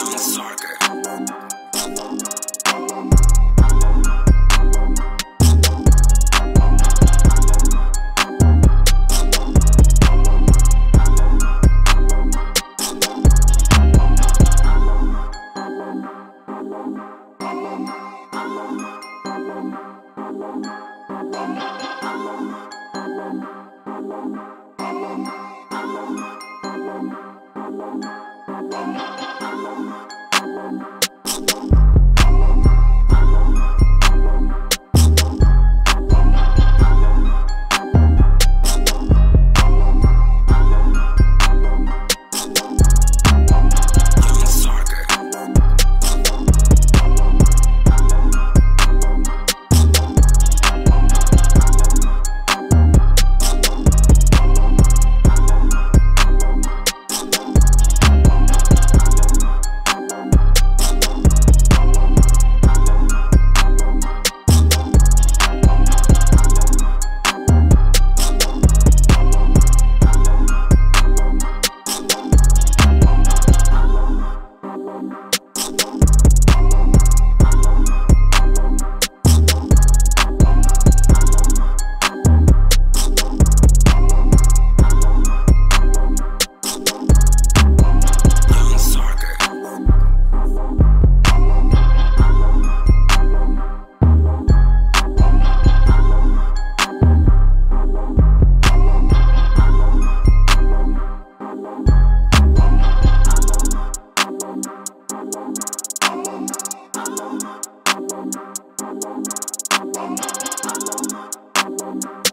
I'm Thank you.